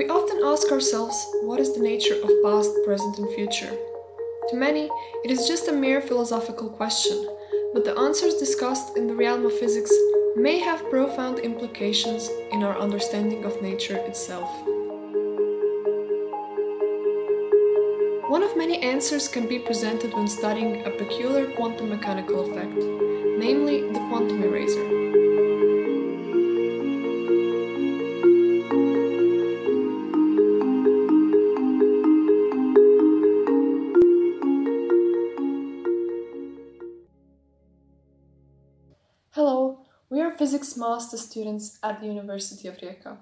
We often ask ourselves what is the nature of past, present, and future. To many, it is just a mere philosophical question, but the answers discussed in the realm of physics may have profound implications in our understanding of nature itself. One of many answers can be presented when studying a peculiar quantum mechanical effect, namely the quantum eraser. Hello, we are physics master students at the University of Rijeka.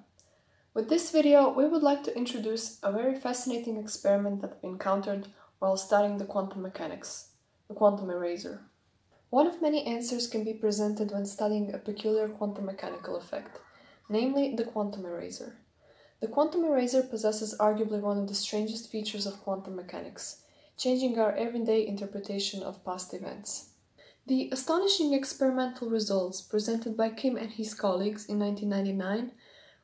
With this video, we would like to introduce a very fascinating experiment that we encountered while studying the quantum mechanics, the quantum eraser. One of many answers can be presented when studying a peculiar quantum mechanical effect, namely the quantum eraser. The quantum eraser possesses arguably one of the strangest features of quantum mechanics, changing our everyday interpretation of past events. The astonishing experimental results presented by Kim and his colleagues in 1999,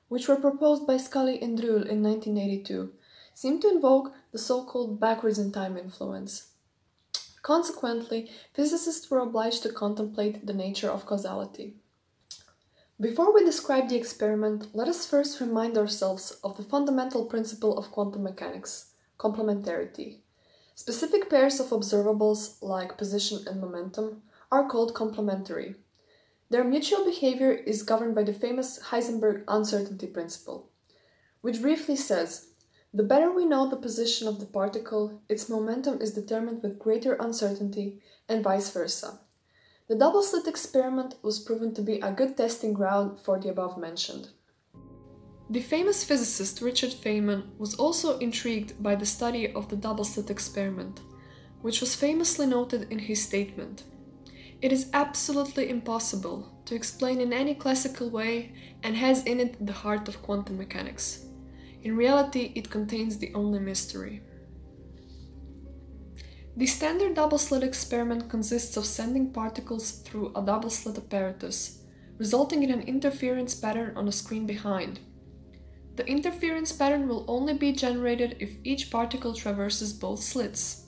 which were proposed by Scully and Druhl in 1982, seem to invoke the so-called backwards in time influence. Consequently, physicists were obliged to contemplate the nature of causality. Before we describe the experiment, let us first remind ourselves of the fundamental principle of quantum mechanics, complementarity. Specific pairs of observables, like position and momentum, are called complementary. Their mutual behavior is governed by the famous Heisenberg uncertainty principle, which briefly says the better we know the position of the particle, its momentum is determined with greater uncertainty, and vice versa. The double slit experiment was proven to be a good testing ground for the above mentioned. The famous physicist Richard Feynman was also intrigued by the study of the double slit experiment, which was famously noted in his statement it is absolutely impossible to explain in any classical way and has in it the heart of quantum mechanics. In reality, it contains the only mystery. The standard double-slit experiment consists of sending particles through a double-slit apparatus, resulting in an interference pattern on a screen behind. The interference pattern will only be generated if each particle traverses both slits.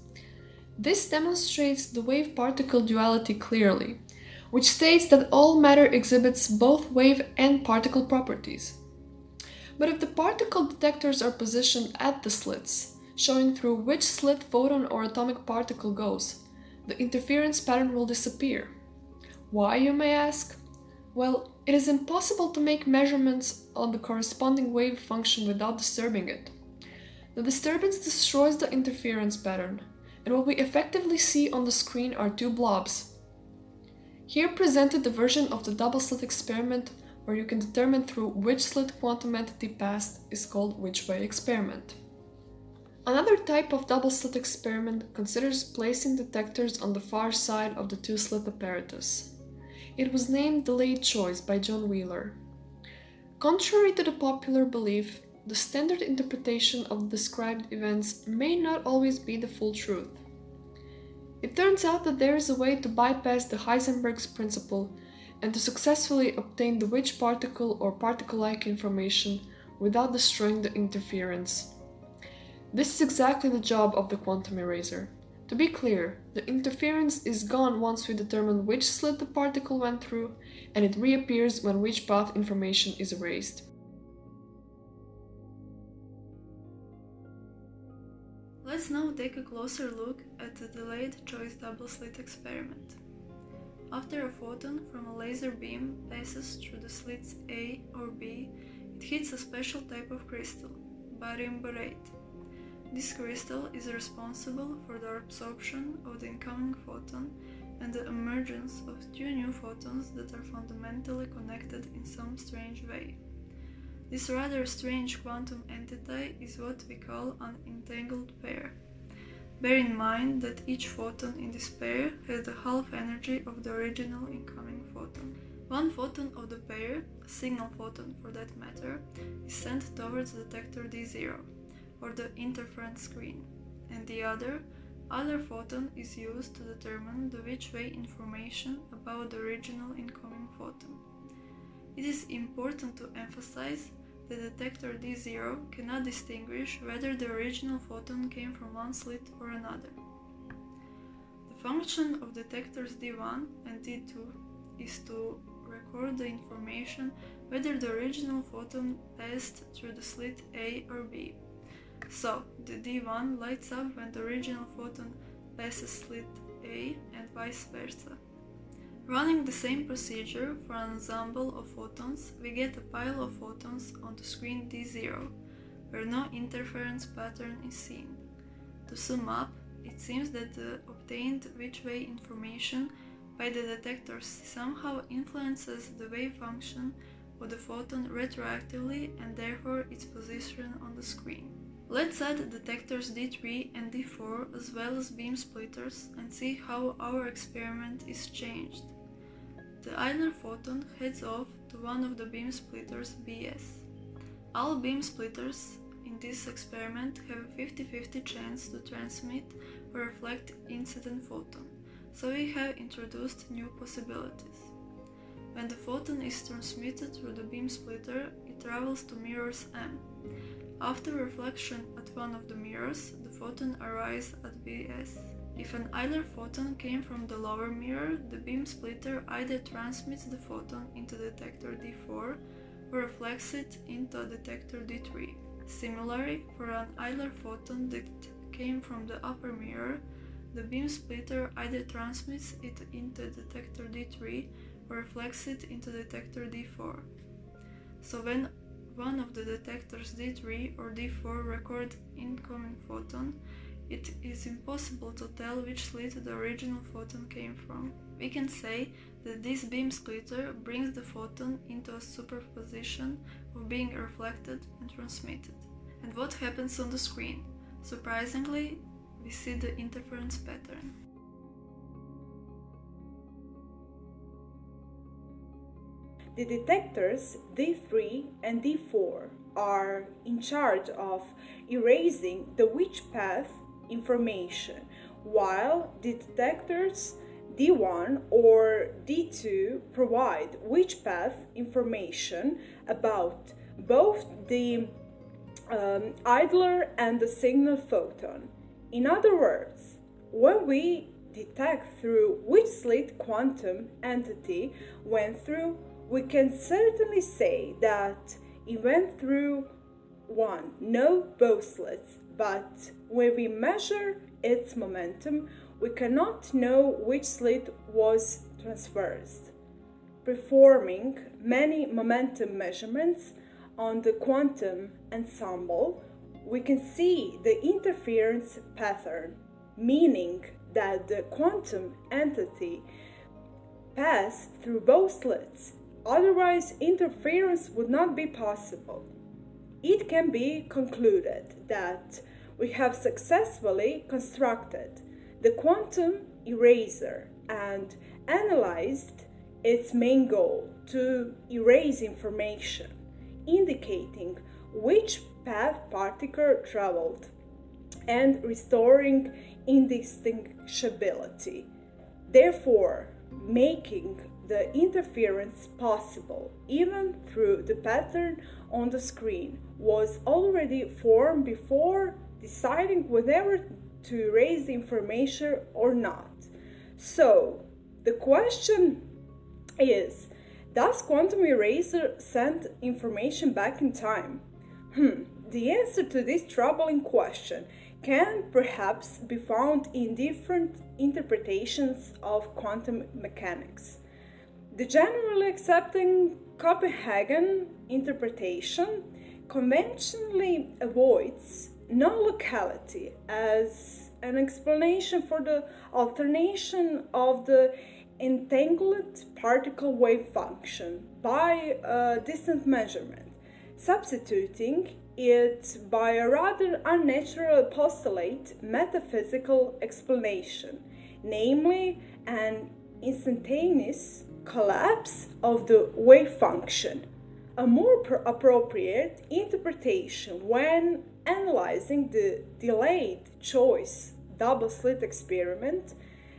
This demonstrates the wave-particle duality clearly, which states that all matter exhibits both wave and particle properties. But if the particle detectors are positioned at the slits, showing through which slit photon or atomic particle goes, the interference pattern will disappear. Why, you may ask? Well, it is impossible to make measurements on the corresponding wave function without disturbing it. The disturbance destroys the interference pattern, and what we effectively see on the screen are two blobs. Here presented the version of the double slit experiment where you can determine through which slit quantum entity passed is called which-way experiment. Another type of double slit experiment considers placing detectors on the far side of the two-slit apparatus. It was named Delayed Choice by John Wheeler. Contrary to the popular belief, the standard interpretation of described events may not always be the full truth. It turns out that there is a way to bypass the Heisenberg's principle and to successfully obtain the wave particle or particle-like information without destroying the interference. This is exactly the job of the quantum eraser. To be clear, the interference is gone once we determine which slit the particle went through, and it reappears when which path information is erased. Let's now take a closer look at the delayed choice double slit experiment. After a photon from a laser beam passes through the slits A or B, it hits a special type of crystal, barium borate. This crystal is responsible for the absorption of the incoming photon and the emergence of two new photons that are fundamentally connected in some strange way. This rather strange quantum entity is what we call an entangled pair. Bear in mind that each photon in this pair has the half energy of the original incoming photon. One photon of the pair, signal photon for that matter, is sent towards detector D0, or the interference screen, and the other, other photon is used to determine the which way information about the original incoming photon. It is important to emphasize the detector D0 cannot distinguish whether the original photon came from one slit or another. The function of detectors D1 and D2 is to record the information whether the original photon passed through the slit A or B. So, the D1 lights up when the original photon passes slit A and vice versa. Running the same procedure for an ensemble of photons, we get a pile of photons on the screen D0, where no interference pattern is seen. To sum up, it seems that the obtained which-way information by the detectors somehow influences the wave function of the photon retroactively and therefore its position on the screen. Let's add detectors D3 and D4 as well as beam splitters and see how our experiment is changed. The Idler photon heads off to one of the beam splitters BS. All beam splitters in this experiment have a 50-50 chance to transmit or reflect incident photon, so we have introduced new possibilities. When the photon is transmitted through the beam splitter, it travels to mirrors M. After reflection at one of the mirrors, the photon arrives at BS. If an Idler photon came from the lower mirror, the beam splitter either transmits the photon into detector D4 or reflects it into detector D3. Similarly, for an Idler photon that came from the upper mirror, the beam splitter either transmits it into detector D3 or reflects it into detector D4. So when one of the detectors D3 or D4 record incoming photon, it is impossible to tell which slit the original photon came from. We can say that this beam splitter brings the photon into a superposition of being reflected and transmitted. And what happens on the screen? Surprisingly, we see the interference pattern. The detectors D3 and D4 are in charge of erasing the which path information, while detectors D1 or D2 provide which path information about both the um, idler and the signal photon. In other words, when we detect through which slit quantum entity went through, we can certainly say that it went through one, no both slits, but when we measure its momentum, we cannot know which slit was transversed. Performing many momentum measurements on the quantum ensemble, we can see the interference pattern, meaning that the quantum entity passed through both slits, otherwise interference would not be possible it can be concluded that we have successfully constructed the quantum eraser and analyzed its main goal to erase information, indicating which path particle traveled and restoring indistinguishability, therefore making the interference possible even through the pattern on the screen was already formed before deciding whether to erase the information or not. So the question is, does quantum eraser send information back in time? Hmm, the answer to this troubling question can perhaps be found in different interpretations of quantum mechanics. The generally accepted Copenhagen interpretation conventionally avoids non-locality as an explanation for the alternation of the entangled particle wave function by a distant measurement, substituting it by a rather unnatural postulate metaphysical explanation, namely an instantaneous collapse of the wave function. A more appropriate interpretation when analyzing the delayed choice double slit experiment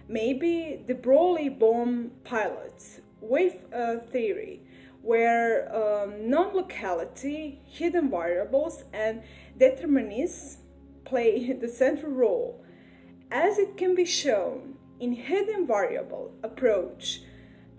may be de Broglie-Bohm pilot wave uh, theory, where um, non-locality, hidden variables, and determinism play the central role. As it can be shown in hidden variable approach,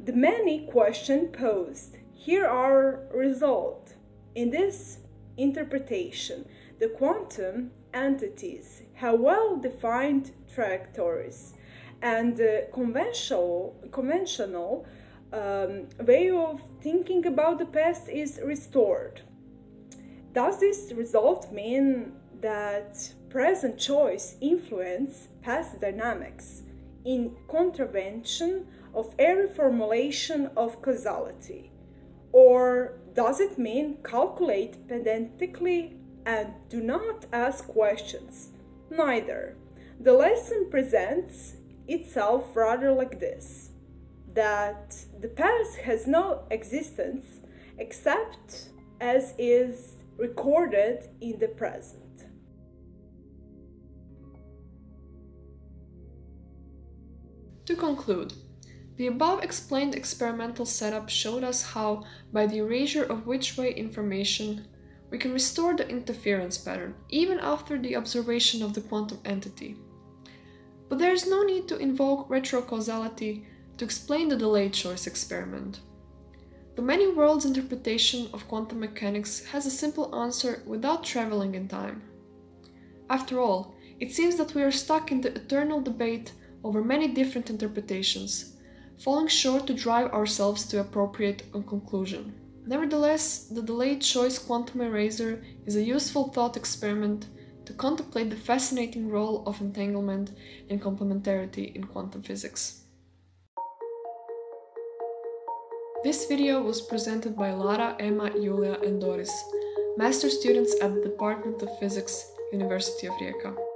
the many questions posed here are result. In this interpretation, the quantum entities have well-defined trajectories and the conventional, conventional um, way of thinking about the past is restored. Does this result mean that present choice influence past dynamics in contravention of every formulation of causality? Or does it mean calculate pedantically and do not ask questions? Neither. The lesson presents itself rather like this that the past has no existence except as is recorded in the present. To conclude, the above explained experimental setup showed us how, by the erasure of which way information, we can restore the interference pattern even after the observation of the quantum entity. But there is no need to invoke retrocausality to explain the delayed choice experiment. The many worlds interpretation of quantum mechanics has a simple answer without traveling in time. After all, it seems that we are stuck in the eternal debate over many different interpretations, falling short to drive ourselves to appropriate conclusion. Nevertheless, the delayed choice quantum eraser is a useful thought experiment to contemplate the fascinating role of entanglement and complementarity in quantum physics. This video was presented by Lara, Emma, Julia and Doris, master students at the Department of Physics, University of Rijeka.